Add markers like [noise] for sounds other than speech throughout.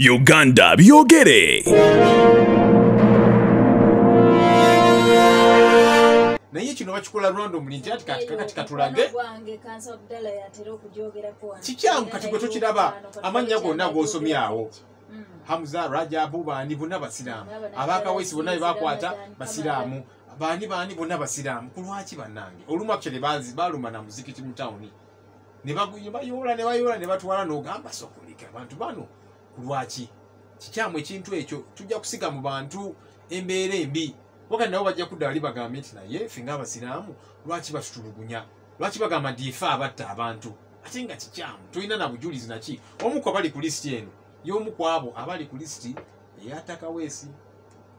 uganda byogere. Naye kino bakikola randomly nti ati kati kakati katulage. Kikyamu kati gwe tokiraba amannya gonna g'osomyawo Mm. hamza rajabu baani bonna basiraamu. Abakawesi bonna bebakwata Ramadan, basiraamu. Baani baani bonna basiraamu. Ku lwaki bannange? Olumu actually bazi baluma na muzikiti mu tawuni ne bayoola ne bayoola ne batwala n'ogamba sokulika abantu bano ku lwaki? Kikyamu ekintu ekyo tujja kusiga mu bantu embeera embi. Wakati nabo bajja kudda bali bagambe nti naye ffe ngaabasiraamu lwaki batutulugunya lwaki bagamba nti ife abatta abantu? Ate nga kikyamu tulina na bujulizi naki omu ku abali ku lisiti eno y'omu ku abo abali ku lisiti eyatakaweesi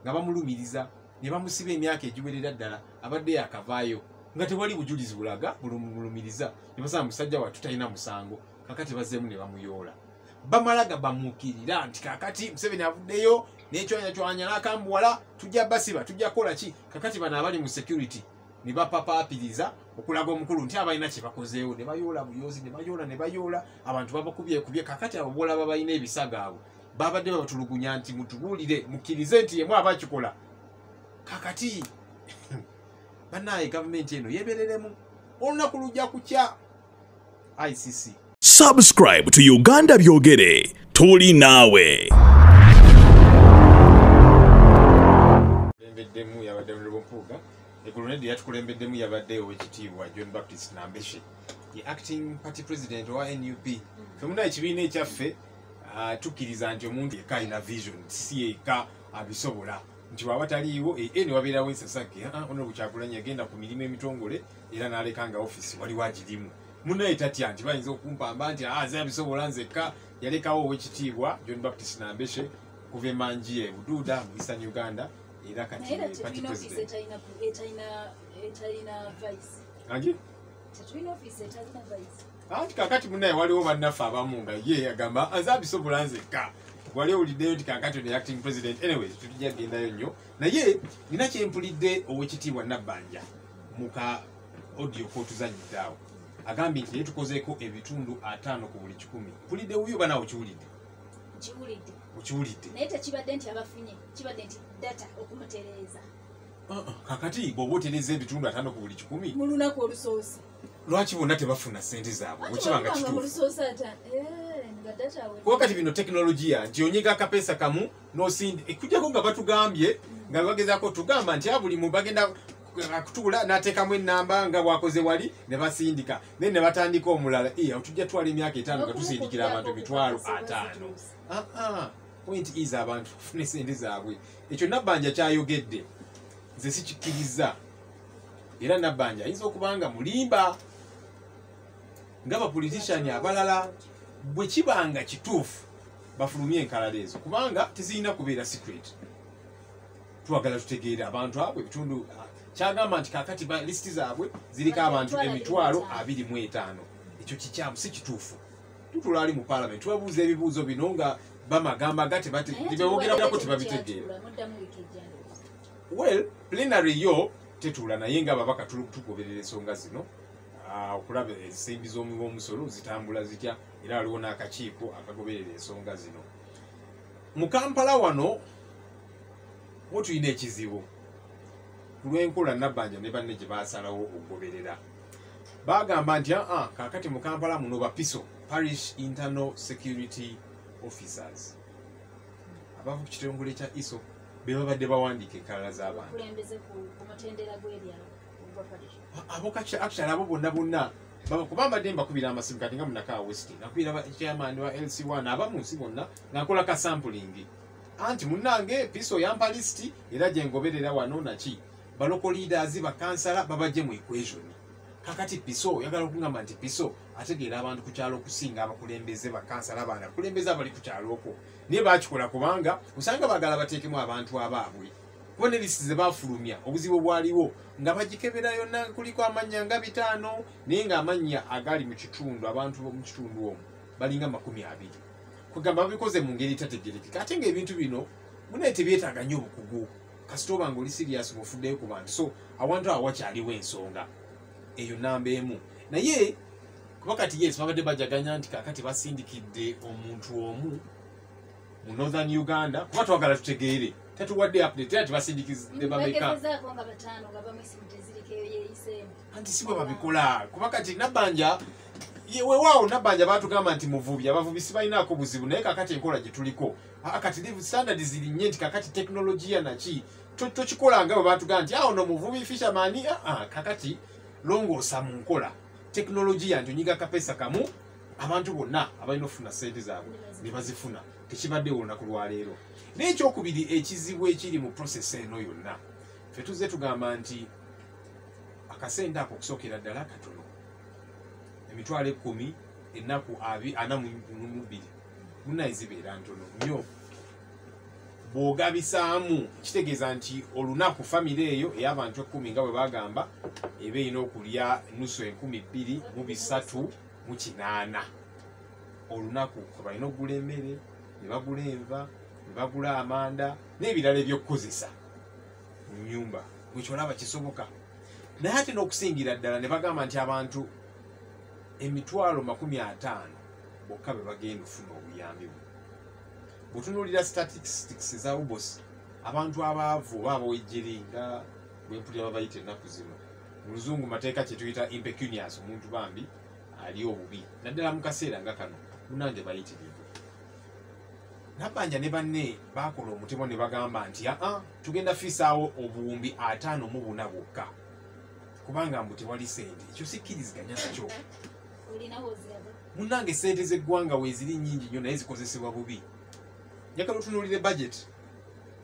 nga bamulumiriza ne bamusiba emyaka egiwerera ddala abadde yakavaayo. Nga tewali bujulizi bulaga bulumulumiriza ne basaba musajja wattu talina musango. Kakati bazzeemu ne bamuyoola bamalaga bamuukirira nti kakati museveni avuddeyo n'ecwanyacwanya n'akambuwala tujja basiba tujja kukola ki? Kakati bano abali mu security ne bapapaapiriza okulaga omukulu nti abalina kye bakozeewo ne bayoola buyozi ne bayoola ne bayoola abantu babakubyekubye kakati abo bolaba balina ebisago abo babadde babatulugunya nti mutubuulire mukkirize nti yemu abakikola kakati [laughs] banaye gavumenti eno yebereremu olunaku lujja kukya. Icc subscribe to uganda byogere tuli naawe. Tukulembeddemu yabadde muliro mpuuga egulu nedde yatukulembeddemu yabadde owekitiibwa john baptist nambeshe ye acting party president owa nup fe munaye ekibiina ekyaffe ah, tukkiriza nti omuntu yekka alina vision si yekka abisobola. Nti waba taliiwo ee ne wabeerawo ensasage ono bukyakulanya yagenda ku mirimu emitongole era n'aleka nga offisi waliwo agirimu munaye tatya nti bayinza okumpamba nti "Ah, nze abisobola nzekka yalekawo owekitiibwa john baptist nambeshe kuva emanji e buduuda mu eastern uganda era kati ye party president. anti? Kakati munaye waliwo bannaffe abamu nga ye agamba nze abisobola nzekka. Wali owuliddeyo nti kakati ono ye acting president. Anyway tetujja kugendayo nnyo. Naye nina kyempulidde owekitiibwa nabbanja muka audio kotuzanyidde awo agambye nti ye tukozeeko ebitundu ataano ku buli kikumi. Mpulidde wuyo oba nawe okiwulidde? Nkiwulidde. Okiwulidde? Naye tekibadde nti abafunye kibadde nti data okumutereeza. Ah, ah, kakati bw'oba otereza ebitundu ataano ku buli kikumi? Mu lunaku olusoose. Lwaki bonna tebafuna sente zaabwe? Bwekibanga mu kituufu. lusoose ata? Eh, kati bino tekinologiya nti onyiga akapeesa kamu nosindi ekujjako nga batugambye nga bagezaako tugamba nti abuli mu bagenda kutuula n'ateekamu enamba nga bwakoze wali ne basindika. Naye ne batandika omulala "Eh, awo tujja twala emyaka etaano nga tusindikira abantu emitwalo ataano. Ah, ah, point is abantu [laughs] bafune sente zaabwe. Ekyo nabbanja kyayogedde nze sikikkiriza. Era nabbanja ayinza okuba nga mulimba ng'abapoliticiani abalala bwe kibanga kituufu bafulumye enkalala ezo. Kubanga tezirina kubeera secret. Twagala tutegeere abantu abo ebitundu kyagamba nti kakati lisiti zaabwe ziriko abantu emitwalo abiri mu etaano. Ekyo kikyamu si kituufu. Tutula ali mu palamenti tubabuuza ebibuuzo bino nga bamagamba ga tebabogerako tebabitegeera. well plenary yo tetuula naye nga ababaka tuli tugoberera ensonga zino. Ah, okulaba ensimbi z'omumusolo zitambula zitya era waliwo n'akakiiko akagoberera ensonga zino. Mu kampala wano wo tulina ekizibu ku lw'enkola nabbanja ne banne gye basalawo okugoberera. Bagamba nti aa kakati mu kampala muno bapiso parish internal security officers. Abava ku kitongole kya iso be babadde bawandiika enkalala z'abantu obupapalisha abo bonna bonna kuba mbadde mbakubira amasimu kati nga munaka west nakubira chairman wa lc1 abamu nsi bonna ngakola ka sampling. Anti munange piso yampa lisiti era gyengoberera wano naki baloko leaders bakansala babajje mu equation. Kakati piso oyagala okugamba nti piso ategeera abantu ku kyalo okusinga abakulembeze bakansala abaana abakulembeze abali ku kyalo okwo. Naye bakikola kubanga usanga bagala bateekemu abantu abaabwe. Kuba ne lisiti ze bafulumya obuzibu bwaliwo nga bagikebera yonna kuliko amannya nga bitaano naye ng'amannya agali mu kitundu abantu mu kitundu omwo balinga makumi abiri. Kugamba babikoze mu ngeri tategerekeka. Ate ngaebintu bino munaye tebyetaaga nnyo obukugu kasita oba ngaoli sirias ng'ofuddeyo ku bantu. So awantu awo wakyaliwo ensonga eyo namba emu. Naye kuba kati yes babadde bajaganya nti kakati basindikidde omuntu omu mu northern uganda kuba twagala tutegeere. Tatuwadde update era tibasindikizde bameka anti si bwe babikola. Kuba kati nabbanja weewaawo nabbanja baatugamba nti muvubi abavubi sibalinaako buzibu naye kakati enkola gye tuliko kati live standard ziri nnye nti kakati tekinologiya naki to- tokikola nga bwe baatugamba nti awo no muvubi fishamani kakati longoosa mu nkola. Tekinologiya nti onyiga kapesa kamu abantu bonna abalina okufuna sente zaabwe ne bazifuna tekibaddewo olunaku lwaleero. Naye ekyokubiri ekizibu ekiri mu process eno yonna. Fe tuzze tugamba nti akasente ako okusookera ddala katono. Emitwalo ekkumi ennaku ana mu bbiri munaye zibeera ntono nnyo. Bw'ogabisaamu kitegeeza nti olunaku famire eyo ey'abantu ekkumi nga bwe bagamba eba erina okulya nusu enkumi bbiri mu bisatu mu kinaana. Olunaku balina okugula emmere ne bagula enva ne bagula amanda n'ebirala ebyokukozesa mu nyumba bwekyolaba kisoboka. Naye ate n'okusingira ddala ne bagamba nti abantu emitwalo makumi ataano bokka be bagenda ofuna obuyambi buno bwetunuulira statistics eza ubos abantu abaavu oba abawejjere nga bwempulira babayita ennaku zino mu luzungu mateeka kyetuyita impecunious omuntu bambi ali obubi. Naddala mu kaseera nga kano munange bayitirivu. Nabbanja ne banne bakola omutemo ne bagamba nti aa tugenda fiisaawo obuwumbi ataano mu buna bwokka kubanga mbu tewali sente ekyo sikkiriziganya nakyo. Olinawo oziraba munange sente z'eggwanga weeziri nnyingi nnyo naye zikozesebwa bubi. Njagala otunuulire budget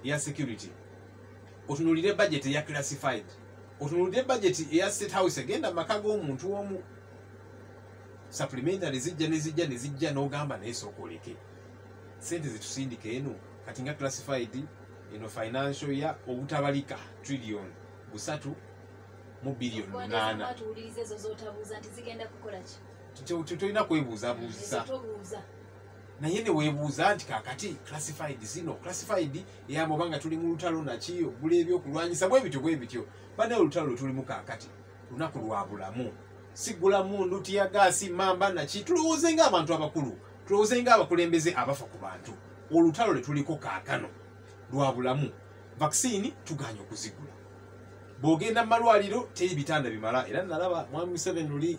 eya security otunuulire budget eya classified otunuulire budget eya state house. Egenda maka g'omuntu omu. Supplementary zijja ne zijja ne zijja n'ogamba naye sooka oleke. Sente zetusindika eno kati nga classified eno financial ya obutabalika trillion busatu mu billion munaana tolina kwebuuzabuuza. Naye neweebuuza nti kakati classified zino classified eyamba oba nga tuli mu lutalo naki ogula ebyokulwanyisa bwe bityo bwe bityo. Bane olutalo lwe tulimu kakati lunaku lwa bulamu. Sigula mundu tiyagaasi mamba naki tulowooze ng'abantu abakulu tulowooze ng'abakulembeze abafa ku bantu. Olutalo lwe tuliko kaakano lwa bulamu. Vaccine tuganya okuzigula. Bw'ogenda mu malwaliro teri bitanda bimala. Era nalaba mwami museveni luli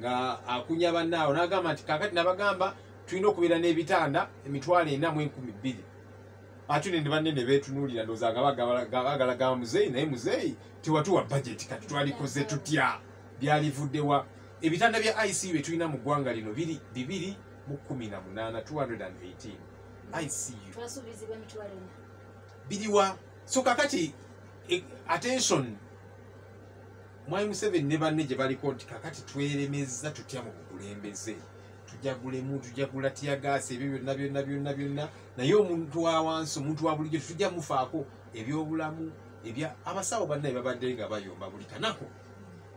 nga akunya bannaawo n'agamba nti kakati nabagamba tulina okubeera n'ebitanda emitwalo ena mu enkumi bbiri. Ate ne banne ne beetunuulira ndowooza nga bagala- nga bagalagaba muzeeyi naye muzeeyi tewatuwa bajeti kati twalikoze tutya? Byalivuddewa ebitanda bya icu bye tulina mu ggwanga lino biri bibiri mu kumi na munaana 218 icu ena. Biriwa so kakati e- attention mwami museveni ne banne gye baliko nti kakati tweremeza tutya mu bukulembeze? Tujagulemu tujagula tiyagaasi ebyo byonna byonna byonna byonna. Naye omuntu wa wansi omuntu wa bulijjo tetujja mufaako ebyobulamu ebya abasawo bannaye babadde nga bayomba buli kanako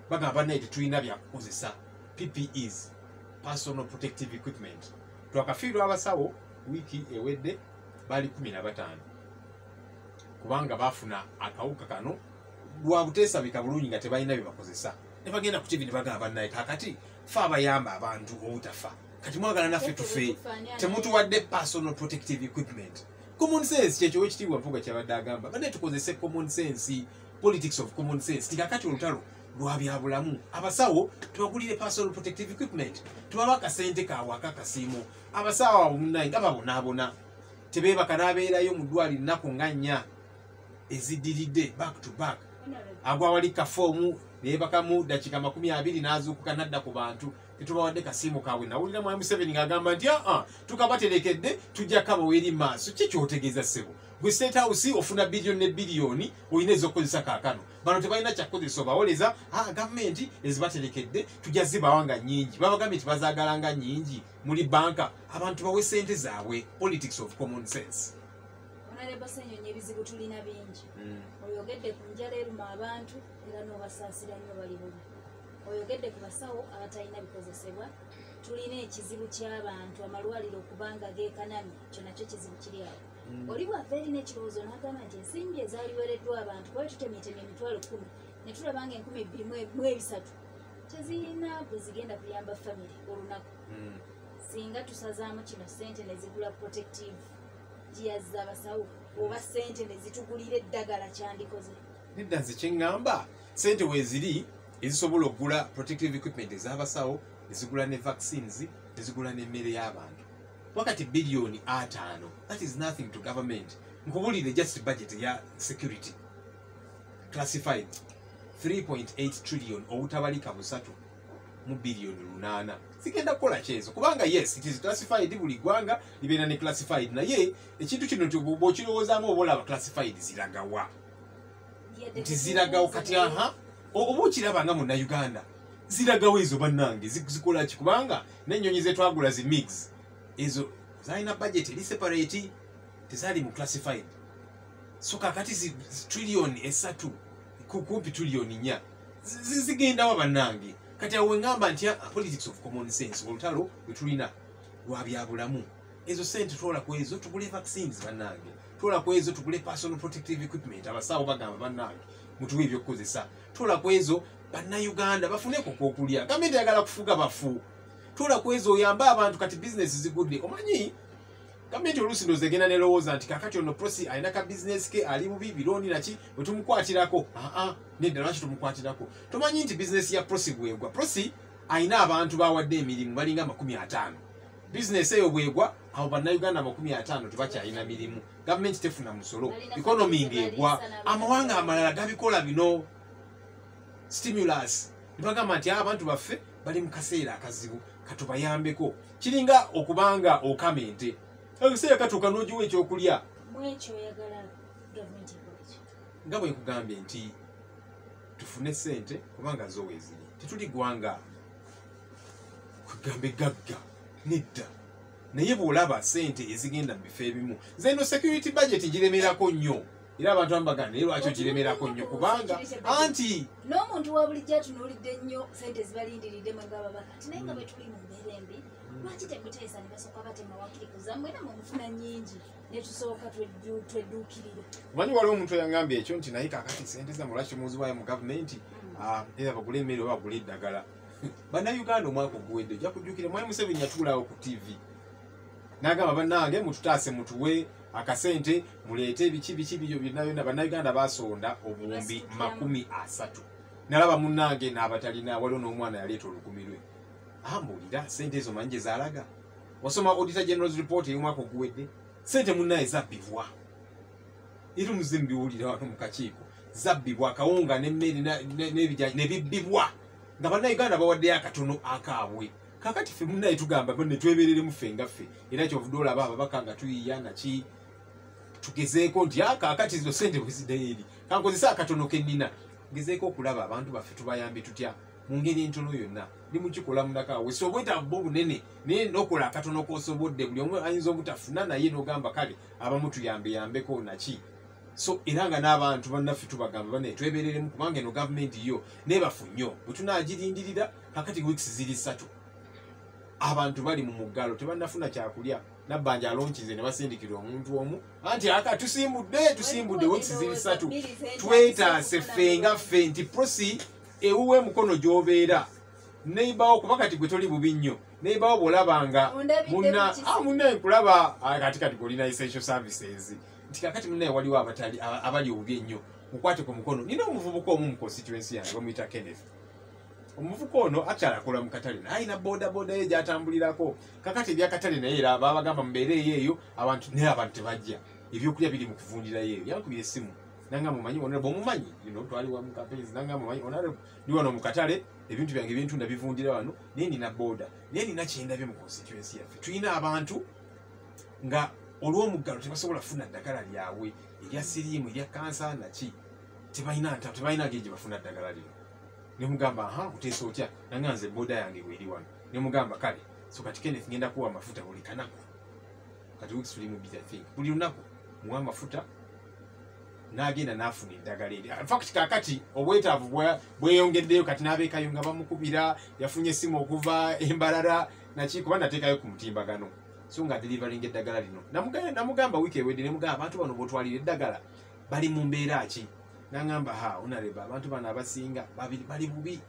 bagamba bannaye tetulina byakukozesa ppes personal protective equipment. Twakafiirwa abasawo wiiki ewedde bali 15 kubanga bafuna akawuka kano lwa buteesabika bulungi nga tebalina bye bakozesa. Ne bagenda ku tv ne bagamba naye kakati fe abayamba abantu obutafa kati mwagala naffe tufe temutuwadde personal protective equipment. Common sense kyekyo wekitiibwa mpuga kyabadde agamba bane tukozese common sense politics of common sense. Tikakati olutalo lwa byabulamu abasawo tubagulire personal protective equipment tubabe akasente kaabwe akakasiimo abasawo abo munaye nga babonaabona tebeebaka n'abeerayo mu ddwaliro nnaku nga nnya eziddiridde back to back agwawali kafoomu neebakamu dakiika makumi abiri n'azuukuka nadda ku bantu. Tetubawadde kasiimu kaabwe. Nawulira mwami museveni ng'agamba nti aa tukabaterekedde tujjako abaweri maaso. Ki kyotegeeza ssebo? Gwe state house ofuna biliyoni ne biliyoni olina ez'okukozesa kaakano. Bano tebalina kyakukozesa obawoleza aa gavumenti ezibaterekedde tujja zibawa nga nnyingi. Babagambye nti bazaagala nga nnyingi. Muli banka. Abantu bawe sente zaabwe. Politics of common sense onaleba senyonyi ebizibu tulina bingi oyogedde ku njala eruma abantu era n'obasaasira nnyo bali bubi oyogedde ku basawo abatalina bikozesebwa tulina ekizibu ky'abantu amalwaliro okubanga geekanamye ekyo nakyo kizibu kiri awo. Oli bwava erina ekirowoozo n'agamba nti ensimbi ezaaliweereddwa abantu kuba tutemyetemye emitwalo kumi ne tulaba nga enkumi bbiri mu- mu ebisatu tezirina bwe zigenda kuyamba famire olunaku. Singa tusazaamu kino sente ne zigula protective giyazza abasawo oba sente ne zitugulira eddagala kyandikoze. Nedda nze kyeŋŋamba sente weeziri ezisobola okugula protective equipment ez'abasawo ezigula ne vaccines ezigula n'emmere y'abantu. Wakati biliyoni ataano that is nothing to government. Nkubulire just budget ya security. Classified 3.8 trillion obutabalika busatu mu biliyoni lunaana zigenda kukola kyezo kubanga yes it is classified buli ggwanga libeera ne classified. Naye ekintu kino okirowoozaamu oba olaba classified ziragawa? Nti ziragawo kati aha oba okiraba nga munnayuganda ziragawo ezo bannange zi- zikolaki kubanga n'ennyonyi zetwagula zi mix ezo zalina budget eri separate tezaali mu classified. So kakati zi trillion esatu ku- kumpi trillion nnya zi- zi- zigendawa bannange kati awo wengamba nti ah, politics of common sense olutalo lwe tulina lwa byabulamu ezo sente twola ku ezo tugule vaccines bannange twola ku ezo tugule personal protective equipment abasawo bagamba bannange mutuwe ebyokukozesa. Twola ku ezo bannayuganda bafuneko kwokulya gavumenti ayagala kufuga bafu. Twola ku ezo oyambe abantu kati bizinesi zigudde omanyi gavumenti oluusi ndoozi egenda nerowooza nti kakati ono prosi alina ka bizinesi ke ali bubi birooni naki bwe tumukwatirako. Aa nedda lwaki tumukwatirako? Tomanyi nti bizinesi ya prosi bwegwa. Prosi alina abantu bawadde emirimu balinga amakumi ataano. Bizinesi eyo bwegwa abo bannayuganda amakumi ataano tebakyalina mirimu. Gavumenti tefuna musolo. Baliisa n'abalala. amawanga amalala gabikola bino. Stimulus. Nebagamba nti "Ah, abantu baffe bali mu kaseera akazibu katubayambeko kiringa okubanga okamente ekiseera katuuka n'ogiwa ekyokulya. Nga bwe nkugambye nti tufune sente kubanga zo weeziri tetuli gwanga kugamba egagga nedda. Naye bw'olaba sente ezigenda mu bifo ebimu nze no security budget giremerako nnyo. Era abantu bambagana naye lwaki ogiremerako nnyo? kubanga anti n'omuntu wa bulijjo atunuulidde nnyo sente zibalindiridde mwe bababaka ti naye nga bwe tuli mu mbeera embi lwaki temuteesa ne basooka batema wakiriku zammwe era mwemufuna nnyingi ne tusooka tweddu- twedduukirira omanyi waliwo omuntu eyangambye ekyo nti naye kakati sente zammwe lwaki muziwayo mu gavumenti? Ah, era bagule emmere oba bagule eddagala. [laughs] Bannayuganda omwaka oguwedde ojja kujjukira mwali museveni yatuulawo ku tv n'agamba bannange mututaase mutuwe akasente muleete biki biki byo byonna byonna. Bannayuganda basonda obuwumbi makumi asatu. Nalaba munnange n'abatalina waliwo n'omwana yaleeta olukumi lwe ambuulira sente ezo manyi gye zaalaga. Wasoma auditor generals report ey'omwaka oguwedde. Sente munnaye zabbibwa. Era muze mubiwulira wano mu kakiiko. Zabbibwa akawunga nemmere ne- bibbibwa. Nga bannayuganda bawaddeyo akatono akaabwe. Kakati ffe munnaye tugamba ne twebereremu ffe nga ffe. Era kyovudde olaba ababaka nga tuyiya naki tugezeeko nti a kakati zo sente bweziddayo eri. Kankozesa akatono kennina gezeeko okulaba abantu baffe tubayambe tutya mu ngeri entono yonna. Ne mukikola munakaawe si obwetaavu bwo bunene naye nokola akatono kosobodde buli omu ayinza obutafuna naye nogamba kale abamu tuyambeyambeko naki. So era nga n'abantu bannaffe tubagamba bane twebereremu kubanga eno gavumenti yo nebafu nnyo. Bwe tunagirindirira kakati wiiki ziri ssatu abantu bali mu muggalo tebannafuna kyakulya. Nabbanja alonkize ne basindikira omuntu omu anti aka tusimbudde tusimbudde wiiki ziri ssatu. twetaase ffe nga ffe nti prosi ewuwa emukono gy'obeera. Neibawo kuba kati gwe toli bubi nnyo neibawo bw'olabanga munna ah, munnaye nkulaba ah, kati kati golina essential services. Nti kakati munnaye waliwo abatali aba- abali obubi ennyo mukwate ku mukono. Nina omuvubuka omu mu constituency yange bamuyita kenneth. Omuvubuka ono akyala akola mu katale naye alina boda boda ye gyatambulirako. Kakati ebyakatale naye era babagamba mubeereeyo eyo abantu naye abantu tebajja. Ebyokulya biri mu kuvundirayo eyo yankubira essimu nanga mumanyi onarable omumanyi ino twali wa mukapenzi nanga mumanyi onarable ndi wano mu katale ebintu byange byentunda bivundira wano naye nina boda naye nina kyendabye mu constituency yaffe. Tulina abantu nga olw'omuggalo tebasobola kufuna ddagala lyabwe erya siriimu erya kansa naki tebalina nta- tebalina gye bafuna ddagala lino. Nemugamba aha oteesa otya? Nanga nze boda yange bweri wano. Nemugamba kale so kati kenneth ngenda kuwa amafuta buli kanaku? Kati weeks tuli mu bit i think. Buli lunaku muwa amafuta n'agenda n'afuna eddagala eri infact kakati obwetaavu bweyongeddeyo kati n'abeekayo nga bamukubira yafunye essimu okuva [laughs] embalala naki kuba nateekayo ku mutimbagano. So nga delivaring eddagala lino. Namuga- namugamba wiiki ewedde nemugamba abantu bano botwalira eddagala bali mu mbeera ki? Nagamba ha onareba abantu bano abasinga bali bubi.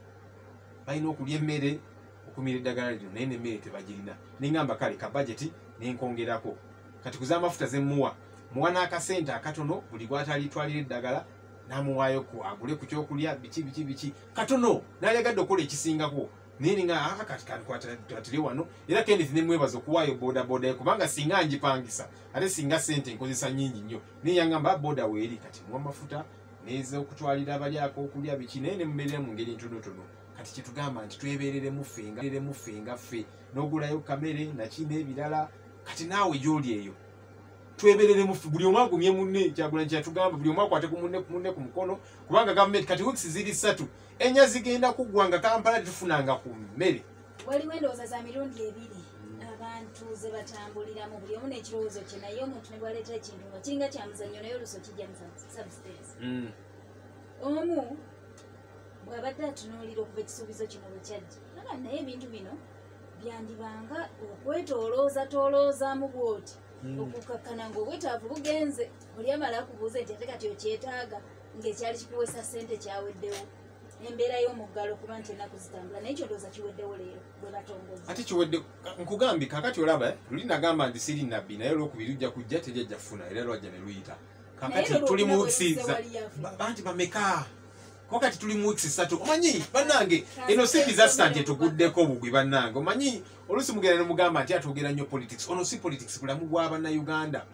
Balina okulya emmere okumira eddagala lino naye nemmere tebagirina. Neŋamba kale ka bageti nenkongerako. Kati ku zamafuta zemuwa muwa n'akasente akatono buli gwatalitwalira eddagala namuwaayo agule ku kyokulya biki biki biki. Katono nalyagadde okukola ekisingako. Naye ninga "Ah, kati kankwatire wano. Era kenneth nemwebaza okuwaayo bodaboda ye kubanga singa njipangisa ate singa sente nkozesa nyingi nnyo. Naye yangamba boda weeri kati muwa mafuta neza okutwalira abalyako okulya biki naye nemubeerera mu ngeri ntonotono. Kati kyetugamba nti twebereremu ffenga ffenga ffe n'ogulayo kamere naki n'ebirala kati naawe gyoli eyo twebereremu ffe buli omu agumye munne kyagulanyi kyatugamba buli omu akwate ku munne munne ku mukono kubanga gavumenti kati wiiki ziri ssatu ennya zigenda kuggwa nga kampala tetufunanga ku mmere. Waliwo endowooza za mirundi ebiri abantu ze batambuliramu buli omu n'ekirowoozo kye naye omuntu ne bwaleeta ekintu nga kiringa kyamuzannyo naye oluusi okijja mu substance. Omu bw'abadde atunuulira okuva ekisuubizo kino bwe kyajja aga naye ebintu bino byandibanga okwetoolooza tooloozaamu bwoti okukakkana ng'obwetaavu bugenze oli amala akubuuza nti ate kati okyetaaga ng'ekyali kikuwesa ssente kyaweddewo. Embeera y'omuggalo okuba nti ennaku zitambula naye ekyo ndowooza kiweddewo leero bwe batongoza ate kiwedde nkugambye kakati olaba eh, luli nagamba nti siri nabbi naye olwokubiri lujja kujja teryajja kufuna era lwajja ne luyita. Kakati tuli mu lwokuna wiikisi bwe za- wali yafuna. ba- banti bameka ko kati tuli mu wiikisi ssatu omanyi bannange eno si disaster nti etuguddeko obugwi bannange omanyi? Oluusi mugenda nemugamba nti atwogera nnyo politics. Ono si politics bulamu bwa bannayuganda.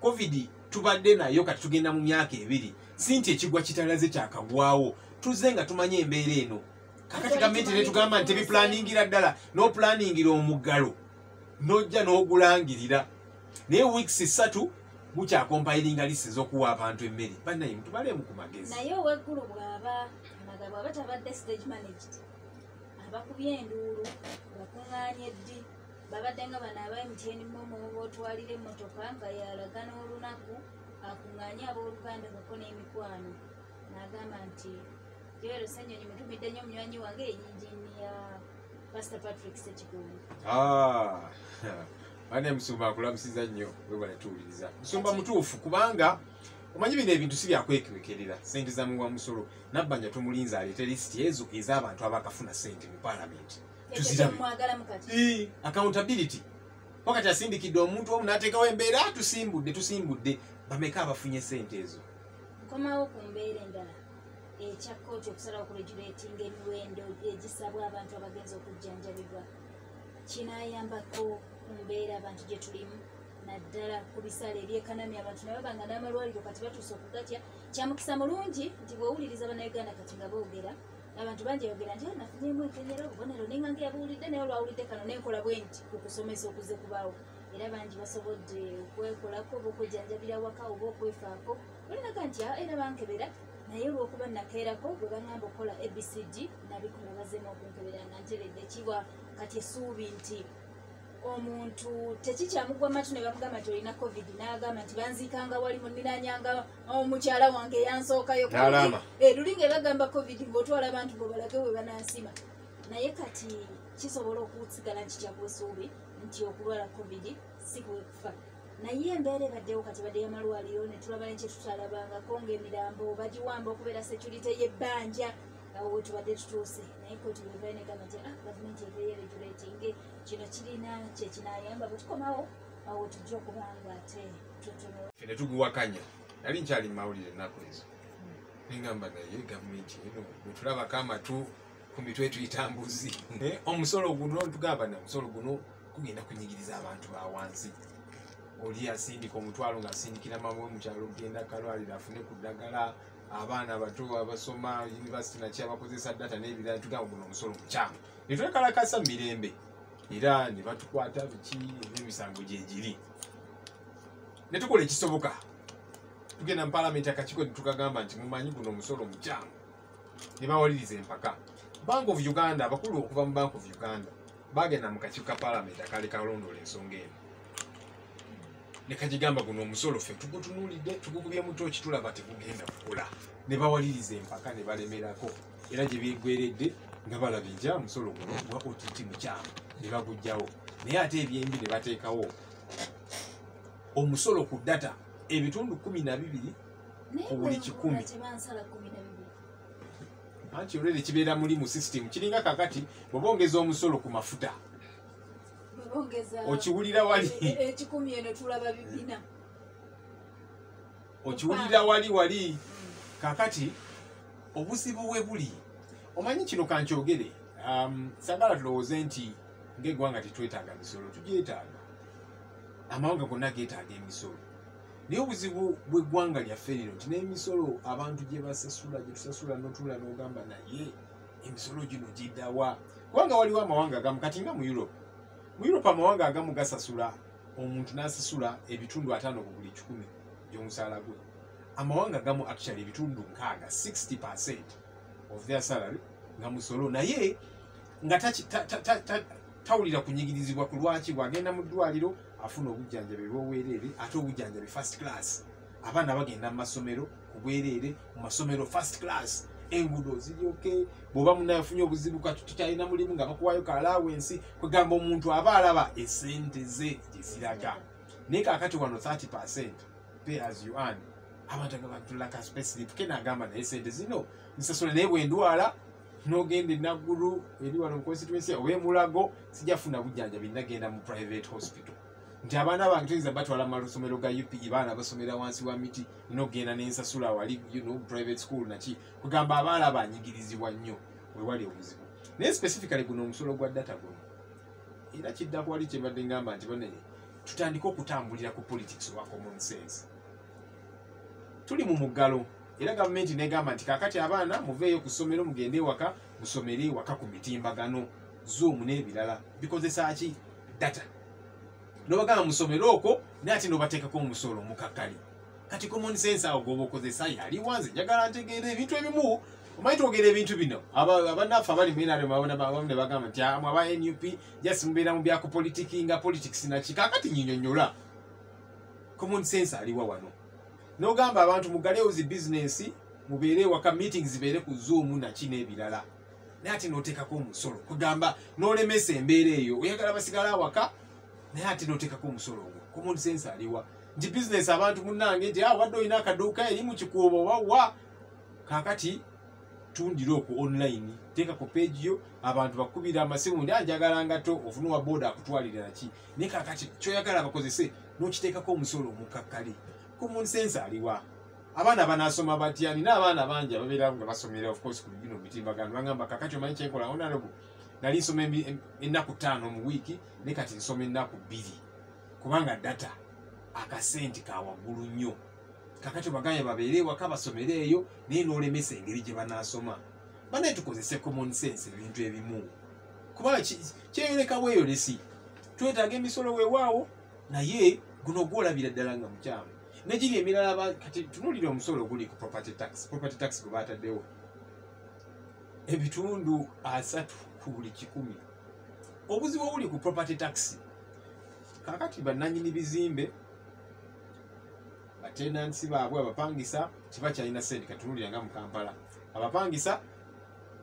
Covid tubadde nayo kati tugenda mu myaka ebiri. Si nti ekigwa kitalaze kyakagwawo. Tuzze nga tumanye embeera eno. Kakati gavumenti netugamba nti tebipulaningira ddala n'opulaningira omuggalo nojja n'ogulangirira. Naye wiikisi ssatu mukyakompayiringa lisi z'okuwa abantu emmere. Bannaye mutubalemu ku magezi. Naye oweggulu bw'aba amaga bw'aba tabadde stage managed abakubye enduulu bakuŋŋaanye ddi? Babadde nga bano aba mtn momo bootwalira emmotoka nga yalaga n'olunaku akuŋŋaanye abooluganda gako n'emikwano n'agamba nti joero senyonyi mutumidde nnyo munywanyi wange eyinjini ya pastor patrick sekikuulu [laughs] Bane musumba akulamusiza nnyo webale tuwuliriza musumba mutuufu kubanga omanyi bino ebintu si byakwekwekerera sente za muwa musolo. Nabbanja tumulinza aleete lisiti ezo ez'abantu abakafuna sente mu paalamenti Tuzirabe. accountability. Wakati asindikidde omuntu omu n'ateekawo embeera "Ah, tusimbudde tusimbudde bameka abafunye sente ezo. Nkomawo ku mbeera endala. Ekya kooti okusalawo ku regulating emiwendo egisabwa abantu abagenzi okujjanjabibwa. Kinayambako ku mbeera abantu gye tulimu naddala ku bisale ebyekanamya abantu naye banga n'amalwaliro kati batuuse okugatya kyamukisa mulungi nti bwowuliriza bannayuganda kati nga boogera abantu bangi ayogera nti "Ah, nafunyemu enkenyera obubonero nenga ngeyabuwulidde naye olwawulidde kano nenkola bwe nti ku kusomesa okuze kubaawo. Era bangi basobodde okwekolako oba okwejjanjabira waka oba okwefaako. Olinaga nti "Ah, era bankebera. Naye olwokuba nakeerako bwe baŋŋamba okukola abcd nabikola bazemu okunkebera nga nteredde. Kiwa kati essuubi nti omuntu tekikyamugwa matu ne bamugamba nti olina covid n'agamba nti banziikanga wali muniranyanga omukyala wange eyansookayo N'alaama. Eh, luli nga bagamba covid ng'otwala abantu bwe balage we banansima. Naye kati kisobola okusigala nti kyabwesuubi nti okulwala covid si kwekufa naye embeera ebaddewo kati badde yamalwaliro ne tulaba ne kyetutalabangako ng'emirambo bagiwamba okubeera security y'ebbanja awo we tubadde tutuuse naye kooti bwevayo negamba nti "Ah, gavumenti eveyo regulating kino kirina kyekinayamba bwe tukomawo awo tujja okuba nga ate tutunula ffe ne tuguwakanya nali nkyali mu mawulire ennaku ezo neŋamba naye gavumenti eno bwetulabako amatu ku mitwe tuyita mbuzi Eh, omusolo guno tugamba na omusolo guno gugenda kunyigiriza abantu ba wansi. Oli asindika omutwalo ng'asindikira mawe mukyalo genda kalwaliro afune ku ddagala abaana abato abasoma univesity naki abakozesa data n'ebirala tugamba guno omusolo mukyamu netwekalakasa mu mirembe era ne batukwata biki n'emisango gyegiri ne tukola ekisoboka. Tugenda mu paalamenti akakiiko ne tukagamba nti mumanyi guno omusolo mukyamu ne bawaliriza empaka. Bank of uganda abakulu okuva mu bank of uganda bagenda mu kakiiko ka paalamenti akaali kalondoola ensonga eno ne kagigamba guno omusolo ffe tugutunuulidde tugukubye mu tooki tulaba tegugenda kukula. Ne bawaliriza empaka ne balemerako. Era gye beegweredde nga balabye nti "Ah, omusolo guno gwa ott mukyamu. Ne bagugjawo naye ate ebyembi ne bateekawo omusolo ku data ebitundu kumi na bibiri Ku buli kikumi. anti olwere kibeera muli mu system kiringa kakati bwe bongeza omusolo ku mafuta Okiwulira wali? e- e- ekikumi eno tulaba bibina. Okiwulira wali wali? Kakati obuzibu we buli. Omanyi kino kankyogere um, sagala tulowooze nti ngaeggwanga tetwetaaga misolo tugyetaaga. Amawanga gonna geetaaga emisolo. Naye obuzibu bw'eggwanga lyaffe lino nti n'emisolo abantu gye basasula gye tusasula notula n'ogamba naye emisolo gino giddawa. Kubanga waliwo amawanga agamu kati nga mu europe mu europe amawanga agamu gasasula omuntu n'asasula ebitundu ataano ku buli kikumi gy'omusaala gwe. Amawanga gamu actually ebitundu nkaaga 60 of their salary nga musolo. Naye nga tawulira kunyigirizibwa ku lwaki bwagenda mu ddwaliro afuna obujjanjabi bwobwereere ate obujjanjabi first class. Abaana bagenda mu masomero ku bwereere mu masomero first class enguudo ziryoke bw'oba munaye afunye obuzibu tutalina mulimu nga bakuwayo ka alawensi kwegamba omuntu aba alaba esente ze gye ziraga. Naye kaakati wano 30 pay as you earn. Abantu agabatulaka spacelip ke nagamba naye sente zino nsasula naye bwendwala nogenda enaggulu eri wano mu constituency owemulago sijafuna bujjanjabi nagenda mu private hospital nti abaana bange tuyinza batwala mumasomero ga upe baana basomera wansi wa miti nogenda nensasula wali you know, private school naki kugamba abaana banyigirizibwa nnyo wewali obuzibu. Naye specifically guno omusolo gwa data guno era kiddaku wali kyembadde ngamba nti bane tutandike okutambulira ku politics owa common sense. Tuli mu muggalo era gavumenti negamba nti kakati abaana muveeyo ku ssomero mugende ewaka musomere ewaka ku mitimbagano zoom n'ebirala bikozesa ki data nobagamba musomere okwo naye ate nobateekako omusolo mukakkali kati common sense awo goba okozesa yali wanze njagala ntegeera ebintu ebimu. Omanyi twogera ebintu bino? Aba- abannaffe abali munarbamu bagamba nti amwe aba nup jasi mubeera mu byakupolitiki nga politics naki kakati nyinyonyola common sense aliwa wano. Nogamba abantu mugalewo zi bizinesi mubeere ewaka meeting zibeere ku zoom naki n'ebirala naye ate noteekako omusolo kugamba nolemesa embeera eyo. Oyagala basigale awaka naye ate noteekako omusolo ogwo common sense aliwa nti bizinesi abantu munange nti "Ah, wadde olina akaduuka eri mu kikuubo obawa kakati tundira okwo online teeka ku page yo abantu bakubira amasimu ndi anjagala ngato ofuna wa boda akutwalira naki? Naye kakati kyoyagala bakozese nokiteekako omusolo omukakkali common sense aliwa abaana banasoma batya? Nina abaana bangi ababeera nga basomera of course ku bino mitimbagano bagamba kakati omanyi kyenkola honorable nali nsoma ennaku ttaano mu wiiki ne kati nsoma ennaku bbiri. Kubanga data akasente kawaggulu nnyo. Kakati bagambye babeere ewaka basomere eyo naye n'olemesa engeri gye banaasoma. Banaye tukozese common sense ebintu ebimu. Kubanga kyeyoleka bweyolesi twetaaga emisolo weewaawo naye guno gwolabira ddala nga mukyamu. Negiri emirala kati tunulira omusolo oguli ku property tax property tax gwe bataddewo ebitundu asatu ku buli kikumi. Obuzibu obuli ku property tax. Kakati bannanyini bizimbe batenansi baabwe abapangisa tebakyalina sente katunulira nga mu kampala. Abapangisa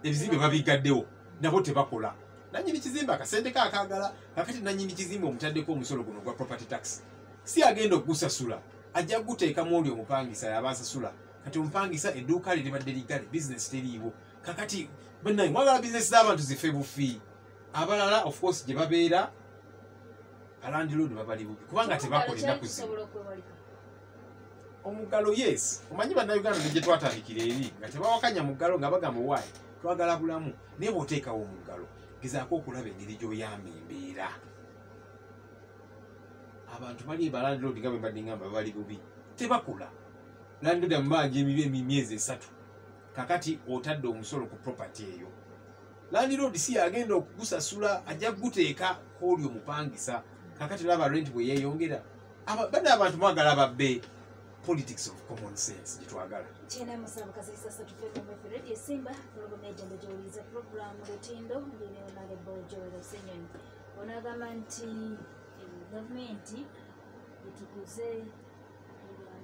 ebizimbe babigaddewo nabo tebakola. Nanyini kizimbe akasente kakagala kakati nanyini kizimbe omutaddeko omusolo guno gwa property tax. Si agenda okugusasula ajja kuguteekamu oli omupangisa yaba asasula. Kati omupangisa edduuka lye libadde ligale bizinesi teriiwo. Kakati banaye mwagala bizinesi z'abantu zife bufi abalala of course gye babeera alandiroodi babali bubi kubanga tebakola ennaku zino. omuggalo yes. Omanyi bannayuganda negye twatandikira eri? Nga tebawakanya muggalo nga bagamba waayi twagala bulamu. Naye bw'oteekawo omuggalo gezaako okulaba engeri gy'oyamba embeera. Abantu bali balandiroodi nga bwe mbadde ngamba bali bubi. Tebakola. Landiroodi amubanja emyezi esatu kakati otadde omusolo ku property eyo. Landiroodi si yagenda okugusasula ajja kuguteeka kwoli omupangisa. Kakati laba rent bwe yeeyongera. Badde abantu mwagala babbe. Politics of common sense gyetwagala. Onagamba nti eh, gavumenti etukuze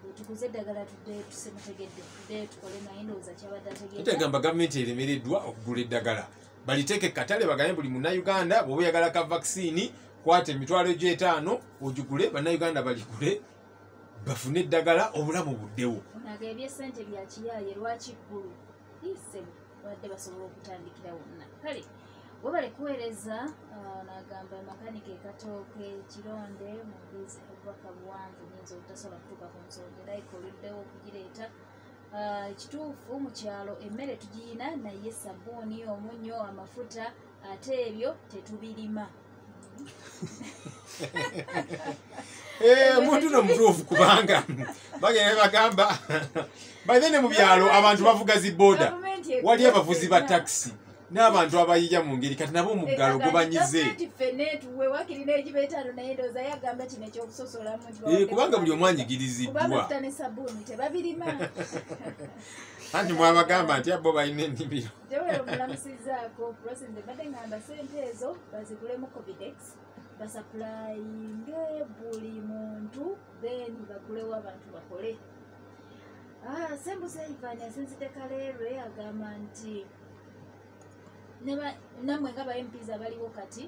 etukuze eddagala tudde tusemutegedde tudde tukole naye ndowooza kyabadde ategeeza tutegamba gavumenti eremereddwa okugula eddagala. Baliteeke katale bagambe buli munnayuganda bw'oba oyagala ka vaccine kwata emitwalo gy'etaano ogigule bannayuganda baligule bafune eddagala obulamu buddewo. Onaga ebyesente bya kiyaaye lwaki ggulu? Ise badde basobola okutandikira wonna. Kale webale kuweereza ah, nagamba makanika ekatooke kironde mugezi obubaka buwanvu nyinza obutasobola kutuuka ku nsonga era ekoluddewo okugireeta. Ah, ekituufu mu kyalo emmere tugiyina naye sabuuni omunnyo amafuta ate ebyo tetubirima. Eh, omuntu no mutuufu kubanga bagenda bagamba baze ne mu byalo abantu bavuga Gavumenti ekulu wali abavuzi ba takisi n'abantu abayiya mu ngeri kati nabo omuggalo gubanyize. Eh, kubanga buli omu anyigiriziddwa. [laughs] Anti mwabagamba nti abo balina ennimiro. [laughs] Omulamusizaako pulosente badde ngamba sente ezo bazigulemu covidex basapulayinge buli muntu then bagulewo abantu bakole. Ah, sembusa ivani asinzitekalelwe agamba nti nammwe nga ba mps abaliwo kati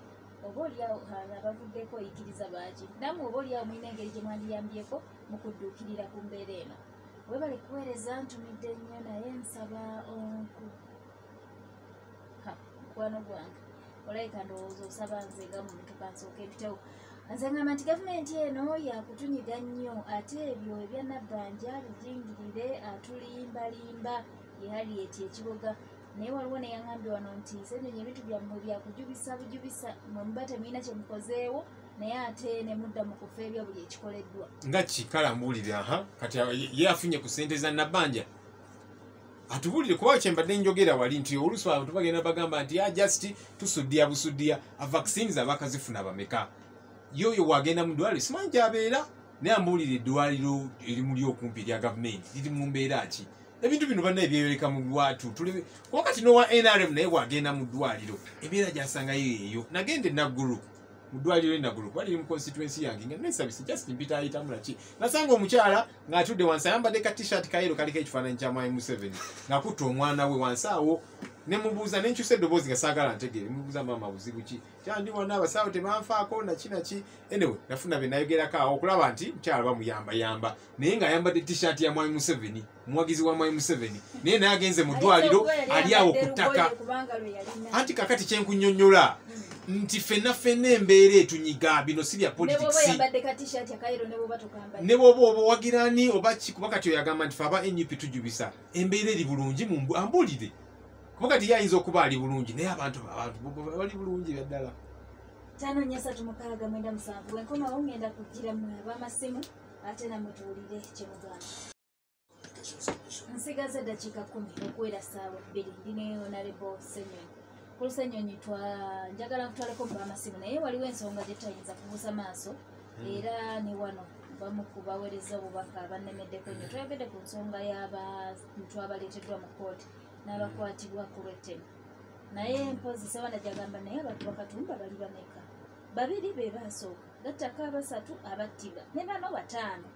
oba oliawo abavuddeko oyikiriza baaki? Nammwe oba oliawo mulina engeri gye mwandiyambyeko mu kudduukirira ku mbeera eno? Webale kuweereza ntumidde nnyo naye nsaba onku. Mukwano gwange. Olabika ndowooza osaba nze nga muntu kansooka ebitabo nze ngamba nti gavumenti eno yakutunyiga nnyo ate ebyo ebyanabbanja bijingirire atulimbalimba. Yehali eti ekibuga naye waliwo neyaŋambye wano nti senyonyi ebintu byammwe byakujubisa bujubisa mwe muba temulina kyemukozeewo naye ate ne mudda mu kufa ebyo buli ekikoleddwa. Nga kikala mbuulire aha. Kati ye afunye ku sente za nabbanja. Atubuulire kuba kyembadde njogera wali nti oluusi abantu bagenda bagamba nti a just tusuddiya busuddiya avaccines abakazifuna bameka? Yoyo wagenda mu ddwaliro simanyi gyabeera naye ambuulire eddwaliro erimuli okumpi erya gavumenti liri mu mbeera ki ebintu bino banna ebyeyoleka mu lwatu. Tulebe kuba kati n'owa nrm naye wagenda mu ddwaliro embeera gyasangayo eyo. Nagenda enaggulu mu ddwaliro enaggulu kuba liri mu constituency yange nga nesabise just mpita ayitamu naki nasanga omukyala ng'atudde wansi ayambadde ka t-shirt kayero kaliko ekifaananyi kya mwai museveni ng'akutta omwana we wansi awo nemubuuza nenkyusa eddoboozi nga saagala ntegeere mubuuza maama buzibu ki? Kyandi wonna abasawo tebanfaako naki naki anyway nafuna be nayogerako awo okulaba nti mukyala bamuyambayamba naye ng'ayambadde t-shirt ya mwai museveni omuwagizi wa mwai museveni. Naye naye agenze mu ddwaliro ali awo ku ttaka. Anti kakati kyenkunyonnyola nti fenna fenna embeera etunyiga bino si bya politics. Ne bwoba ne bwoba oba ki kuba kati oyagamba nti fe aba nup tujubisa embeera eri bulungi ambuulire kuba kati ye ayinza okuba ali bulungi naye abantu abantu bali bulungi byaddala tano nyasatu mukaaga mwenda musanvu bwenkomawo ngenda kugira mwe ab'amasimu ate namwe tuwulire kyemugamba nsigaze eddakiika kumi okuwera saawa bbiri ndi ne onarebo senyonyi ku lusenyonyi twa njagala nkutwaleko mu b'amasimu naye waliwo ensonga gye tutayinza kubuusa maaso era ne wano bamu ku baweereza obubaka abanemeddeko nnyo twayogedde ku nsonga y'abantu abaleeteddwa mu kooti n'abakwatibwa ku lw'ettemu naye mpozi sewanda gyagamba naye abantu bakatumba bali bameka? Babiri be basooka gattako abasatu abattibwa ne bano bataano.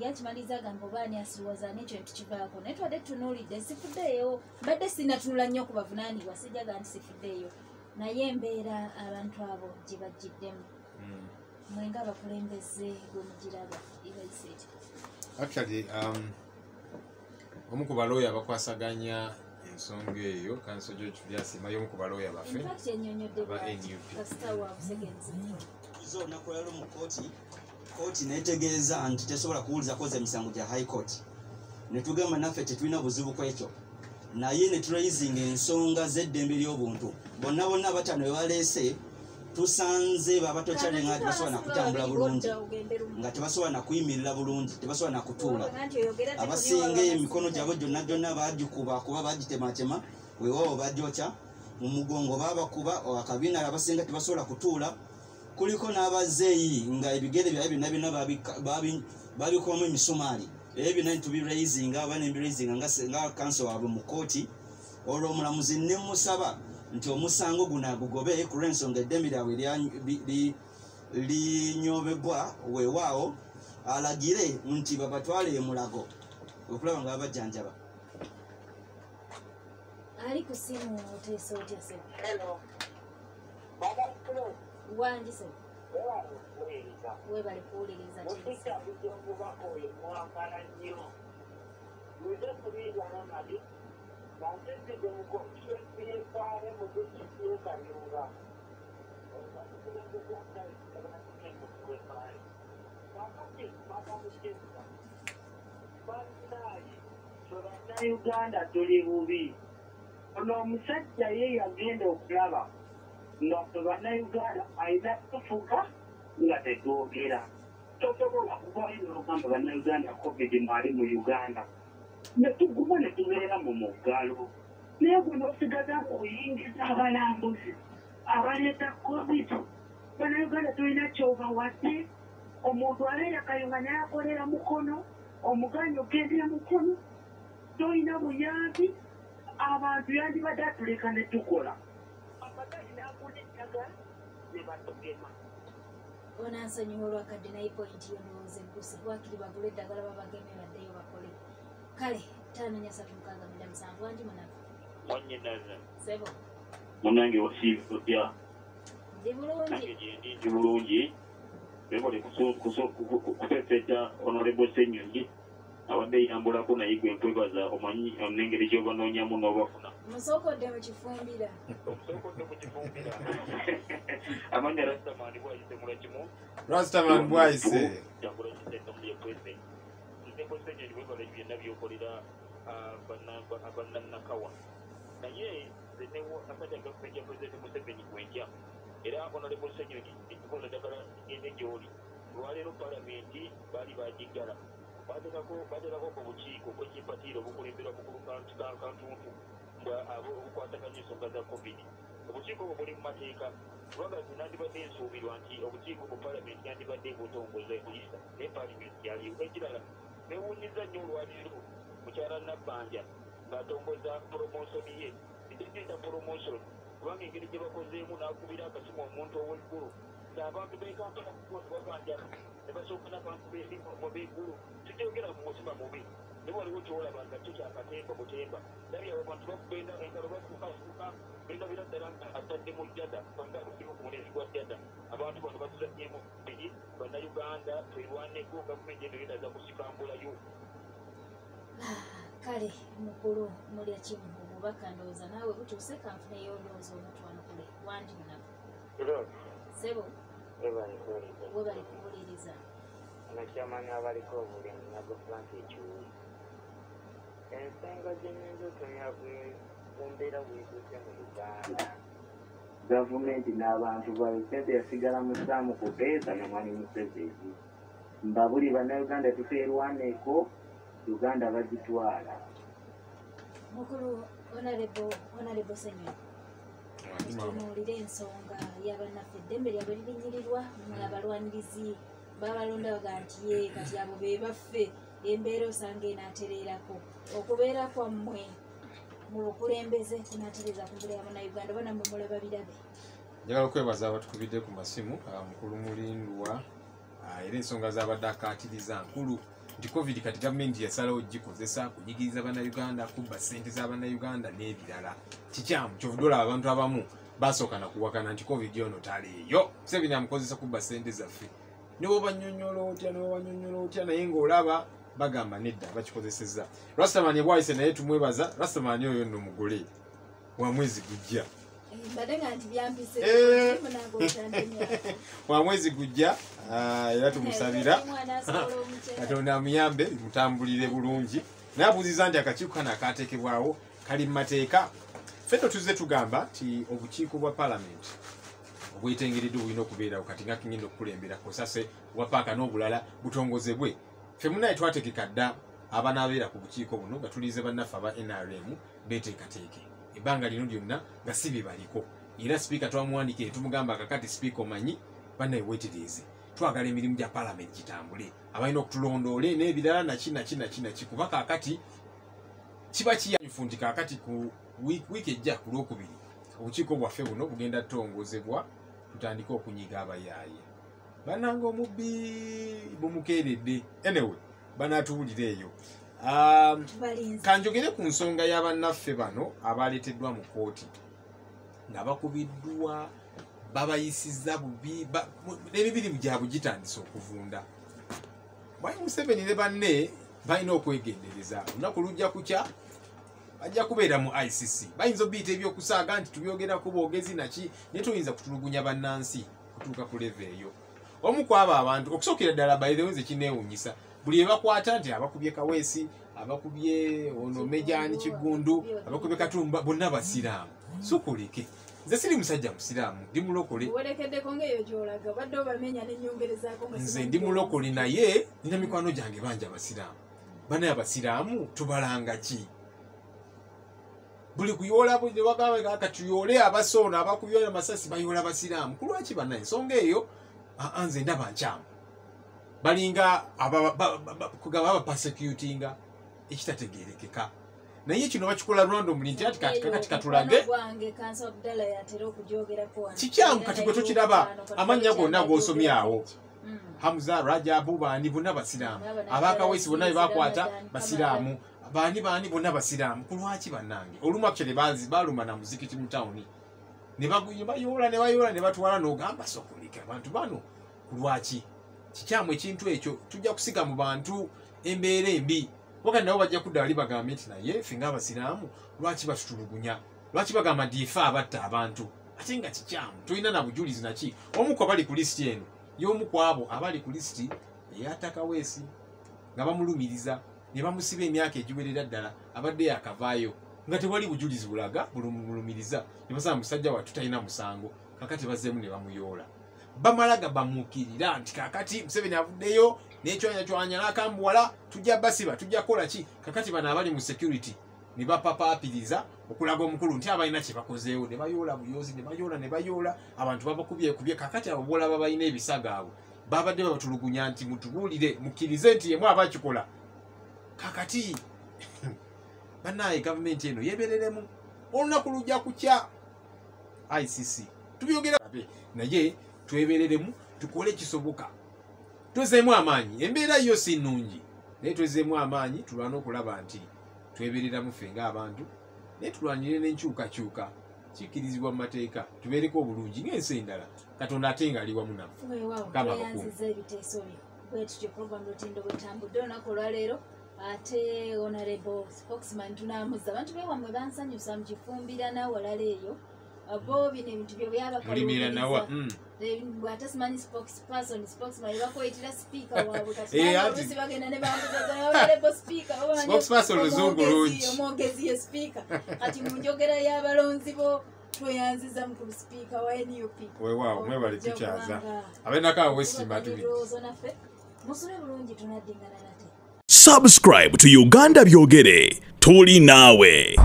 Yakimaliza agamba obaani asiruwaza n'ekyo ntukivaako naye twadde tutunuulidde sifuddeeyo. Mbadde sinatunula nnyo ku bavunaanibwa sijjaga nti sifuddeeyo. Naye embeera abantu abo gye bajjiddemu mwenga abakulembeze gwe mugiraba ibayise eti actually um, omu ku balooya bakwasaganya ensonga eyo kanso george byasimayo omu ku balooya baffe aba NUP. zo olunaku lwaliro mu kooti kooti netegeeza nti tesobola kuwuliza koza emisango gya high court. Netugamba naffe tetulina buzibu ku ekyo. Naye neturayizinga ensonga z'eddembe ly'obuntu. Bonna bonna abataano bebaleese tusanze baba tokyale nga tebasobola nakutambula bulungi. nga tebasobola nakuyimirira bulungi tebasobola nakutuula abasinga emikono gyabwe gyonna gyonna bagikuba kuba bagitematema weewaawo bagyokya mu mugongo babakuba akabiina abasinga tebasobola kutuula. Kuliko n'abazeeyi nga ebigere byabwe byonna byonna babika- babi- babikubamu emisumaali. Ebyo byonna ntubiraizinga aba nembiraizinga nga kanso waabwe mu kooti olwo omulamuzi nemusaba nti omusango guno agugobe ku lw'ensonga eddembe lyabwe lya- li- li- linyobebwa weewaawo alagire nti babatwale emulago okulaba nga babajjanjaba ali ku simu oteesa otya se Hello. Baba Flo, wangi se wewa kuwuliriza. webali Manchester muko yekwale mugekisiye kayunga. Kakati makamushesa. Bannaayi Uganda tuli bubi. Ono omusajja ye yagenda okulaba nga ffe bannayuganda alina tufuka nga tetwogera. Tosobola kubayo n'ogamba bannayuganda covid mwali mu Uganda. Ne tuguma ne tubeera mu muggalo. Naye gwe n'osigaza ng'oyingiza abalambuzi abaleeta covid. Bannayuganda tulina kyobawadde. Omuntu abeera kayunga naye akolera mukono, omuganya ogendera mukono, tolina buyambi, abantu yandibadde atuleka ne tukola. Amagezi n'akuna eddagala ne batugema. ono ansonyiwa olwakadde naye pointi yo ndowooza egguse wakiri bagula eddagala babageme baddeyo bakole kale ttaano nya satu mukaaga mwenda musanvu wangi munafu mwanyinaza sebo? Munange wasiifu otya ndi bulungi? Ndi bulungi. Bebole kusesejja honorable senyonyi. Abadde yambulako naye gwe nkwebaza omanyi onengeri gyobanoonyamu n'obafuna musookodde mu kifumbira okusookodde mu kifumbira [laughs] amanya rastamani bwayise mulakimu rastaman bwayise jambula kisentamu ye president nzeko senyonyi webale byonna byokolera abannanakawa naye zenewo akata gavumenti ya president museveni gwentya era honorable senyonyi ekikola ddagala gende gyoli. Olwaleero palamenti baali bagigala batekako batekako ku bukiiko bwekipatiiro obukulemberwa mukulu kantuntu nga abo obukwataganya ensonga za covid. Obukiiko obwo buli mu mateeka. Kubanga zinandibadde ensuubirwa nti obukiiko bu palamenti yandibadde butongoza ekuyisa naye palamenti yaliwo ekirala newuunyiza nnyo olwaleero mukyala nabbanja ng'atongoza promosoni ye. Etegenda promotion kubanga engeri gye bakozeemu n'akubira akasimu omuntu ow'eggulu. Ng'abantu bekampala babanja n'abantu b'emikomo b'eggulu tukyogera mu mutima mubi ne waliwo kyolaba nga kyo kyakatemba butemba nabi abo bantu bakubenda engalo bafukafuka bendabira ddala nga atadde mu jjada banga bukimu ku mulezi gwa jjada abantu bano batuzannyemu biri bannayuganda twerwaneko gavumenti eno yenaza kusikambulayo kale mukulu mulya kimu obubaka ndowooza naawe butuuse kanfuneyo olowooza omutwanukule wangi munafu sebo? We bali kuwuliriza nakyamanya abaliko obulimi nago frank ekiwuli ensenga gyenyinza otumya mu mbeera bwituuse mu uganda gavumenti n'abantu bayo sente yasigala mu ssaamu kuteesa ne mwani museveni mbabuli bannayuganda tuteerwaneko uganda bagitwala. Mukulu honorable senyonyi tutunuulire ensonga y'abannaffe eddembe lyabwe lirinyirirwa mwe abalwanirizi babalonda baga nti ye kati abo be baffe embeera osanga enaatereerako okubeera kwammwe mu bukulembeze kunaatereza ku mbeera ya munnayuganda oba nammwe mulaba birabe njagala okwebaza abatukubidde ku masimu ah, mukulu mulindwa ah, era ensonga zabadde akaatiriza nkulu. Nti covid kati gavumenti yasalawo gikozesa kunyigiriza bannayuganda kubba sente z'abannayuganda n'ebirala. Kikyamu kyovudde olaba abantu abamu basooka nakuwakana nti covid ono taleeyo museveni amukozesa kubba sente zaffe newobanyonyola otya newobanyonyola otya naye ng'olaba bagamba nedda bakikozesezza. Rastamani bwayise naye tumwebaza rastamani oyo nno mugole wa mwezi gujja. Eh, Eh. munange otandemyako [laughs] wa mwezi gujja ah, era tumusabira. Katonda amuyambe mutambulire bulungi. Nabuuziza nti akakiiko kano akateekebwawo kali mu mateeka. Ffe tuzze tugamba nti obukiiko bwa palamenti obwetengeredde bulina okubeerawo kati nga kigenda okukulembera kosase bwa paaka n'obulala butongozebwe. Ffe munaye twategeka dda abanaabeera ku bukiiko buno nga tulize bannaffe aba nrm beteekateeke ebbanga lino lyonna nga si bye baliko. Era sipiika twamuwandikire tumugamba akakati sipiika omanyi? Bannaye weetereeze twagala emirimu gya palamenti gitambule. Abalina okutulondoola n'ebirala naki naki naki naki kuba kaakati kiba kiyanyufu nti kaakati ku wiiki ejja ku lwokubiri. Obukiiko bwaffe buno bugenda tutongozebwa tutandike okunyiga abayaaye. Bananga omubbi bumukeeredde. Anyway banaatuwulira eyo. Um, kanjogere ku nsonga y'abannaffe bano abaleeteddwa mu kooti nga bakubiddwa babayisiza bubi ba- mu- n'emibiri gyabwe gitandise okuvunda. Bwayi museveni ne banne balina okwegendereza. Olunaku lujja kukya ajja kubeera mu icc bayinza obiyita ebyokusaaga nti tubyogerako bwogezi naki naye toyinza kutulugunya bannansi kutuuka ku leve eyo. Omu ku abo abantu okusookera ddala bayirewenze kineewunyisa buli ebakwata nti abakubye kaweesi abakubye ono mejani kigundu abakubye katumba bonna basiraamu. Sukulike. Nze siri musajja musiraamu ndi mulokole. Nze ndi mulokole naye nina mikwano gyange bangi abasiraamu. Banaye abasiraamu tubalanga ki buli kuyoola buli bagamba katuyole abasoona abakubyola amasasi bayoola abasiraamu. Kulwaki banaye ensonga eyo nze ndaba nkyamu. Balinga aba- ba- ba- ba- kugaba abapasecutinga ekitategerekeka naye kino bakikola randomly nti ati kati kakati katulage kikyamu kati gwe tokiraba amannya gonna g'osomyawo Mm. hamza rajabu baani bonna basiraamu. Abakawesi bonna bebakwata basiraamu baani baani bonna basiraamu. Kulwaki bannange? Olumu actually bazi baluma na muzikiti mu tawuni ne bayoola ne bayoola ne batwala n'ogamba sokulika abantu bano. Kulwaki kikyamu ekintu ekyo tujja kusiga mu bantu embeera embi. Wakati nabo bajja kudda bali bagambe nti naye ffe ngaabasiraamu lwaki batutulugunya lwaki bagamba nti ife abatta abantu? Ate nga kikyamu tolina na bujulizi naki omu ku abali ku lisiti eno y'omu ku abo abali ku lisiti eyatakaweesi nga bamulumiriza ne bamusiba emyaka egiwerera ddala abadde yakavaayo. Nga tewali bujulizi bulaga bulumiriza. Ne basaba musajja wattu talina musango. Kakati bazzeemu ne bamuyoola. Bamalaga bamuukirira nti kakati museveni avuddeyo n'ecwanyacwanya n'akambuwala tujja basiba tujja kukola ki? Kakati bano abali mu security ne bapapaapiriza okulaga omukulu nti abalina kye bakozeewo. Ne bayoola buyozi ne bayoola ne bayoola. Abantu babakubyekubye kakati abo bolaba balina ebisago abo. Babadde babatulugunya nti mutubuulire mukkirize nti yemu abakikola kakati. Banaye gavumenti eno yebereremu. Olunaku lujja kukya icc tubyogera naye twebereremu tukole kisoboka. Twezeemu amaanyi embeera yo si nnungi. Naye twezeemu amaanyi tulwane okulaba nti twebereramu ffe ng'abantu naye tulwanire n'enkyukakyuka. Kikkirizibwa mu mateeka tubeereko obulungi ng'ensi endala. Katonda ate ng'ali wamu naffe. Weewaawo Kama bakulu. tweyanziza ebiteeso byo bwetutyo program lutindo bwetambudde olunaku olwaleero ate honorable spokesman tunamuzza abantu bewamwe bansanyusa mukifumbira nawalala eyo. Bo bino ebintu byo bwate simanyi spokesperson spokesman bakwetera speaker waabwe [laughs] Eh, ati- katiolusi bagenda ne Spokesperson luzungu omwogezi- ye speaker. [laughs] Kati mu njogera y'abalonzi bo tweyanziza mukulu speaker wa nup weewaawo mwebale tukyaza. Okujja abenako awo kubanga wesimba tuli ebirowoozo naffe? Musule bulungi tunaddingana subscribe to uganda byogere tuli naawe